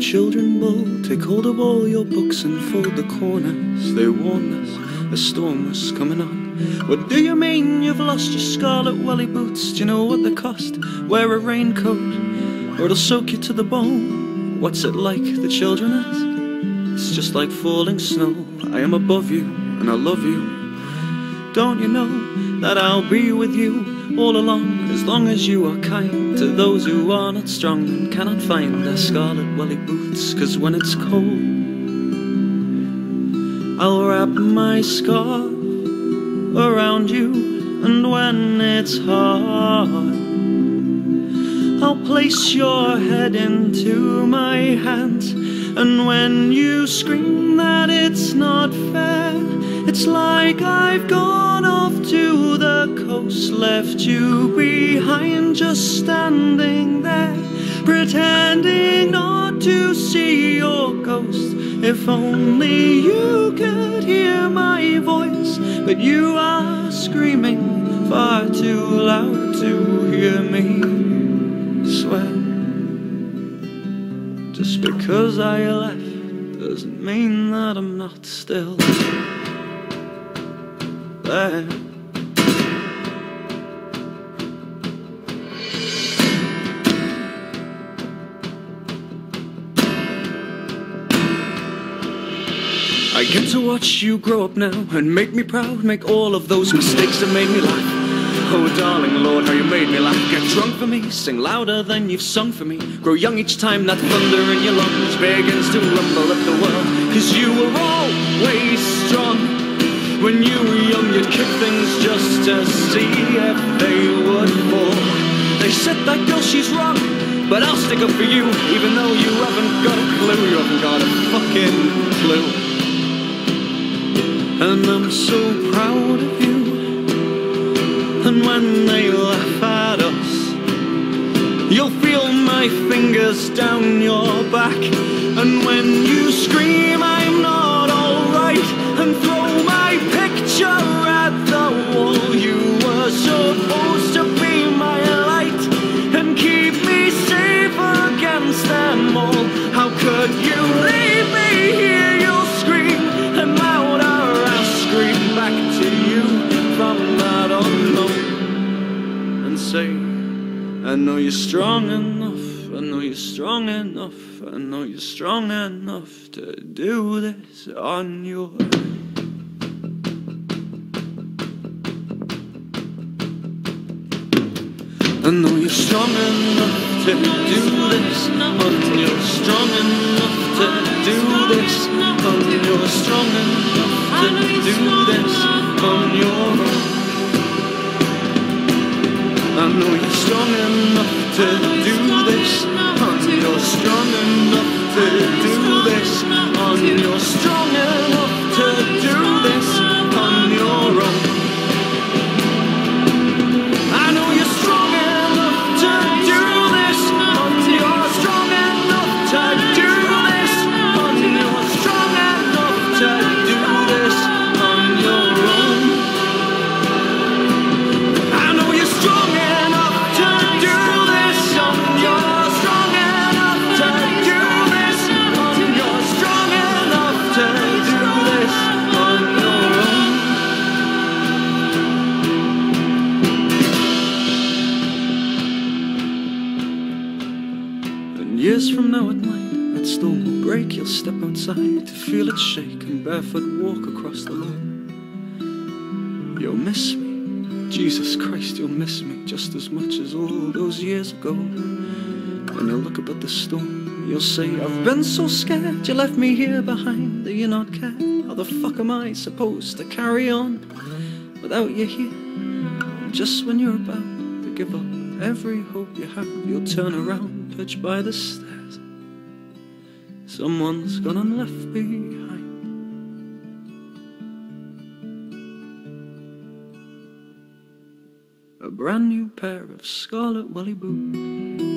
Children bold. Take hold of all your books and fold the corners. They warned us a storm was coming on. What do you mean you've lost your scarlet welly boots? Do you know what they cost? Wear a raincoat, or it'll soak you to the bone. What's it like? The children ask. It's just like falling snow. I am above you, and I love you. Don't you know that I'll be with you all along as long as you are kind to those who are not strong and cannot find their scarlet welly boots? Cause when it's cold, I'll wrap my scarf around you, and when it's hard, I'll place your head into my hands. And when you scream that it's not fair, it's like I've gone off to the coast, left you behind, just standing there, pretending not to see your ghost. If only you could hear my voice, but you are screaming far too loud to hear me swear. Just because I left doesn't mean that I'm not still I get to watch you grow up now and make me proud, make all of those mistakes that made me laugh. Oh, darling Lord, how you made me laugh. Get drunk for me, sing louder than you've sung for me. Grow young each time that thunder in your lungs begins to rumble at the world. Cause you were always strong. When you were young, you'd kick things just to see if they would fall. They said that girl, she's wrong. But I'll stick up for you, even though you haven't got a clue. You haven't got a fucking clue. And I'm so proud of you. And when they laugh at us, you'll feel my fingers down your back. And when you scream, I know you're strong enough, I know you're strong enough, I know you're strong enough to do this on your own. I know you're strong enough to do this. I know you're strong enough to do this. on your strong enough to do this to years from now at night, that storm will break. You'll step outside to feel it shake and barefoot walk across the lawn. You'll miss me, Jesus Christ, you'll miss me just as much as all those years ago. When you'll look up at the storm, you'll say, I've been so scared you left me here behind. Do you not care? How the fuck am I supposed to carry on without you here? Just when you're about to give up every hope you have, you'll turn around, perched by the stairs. Someone's gone and left behind. A brand new pair of scarlet welly boots.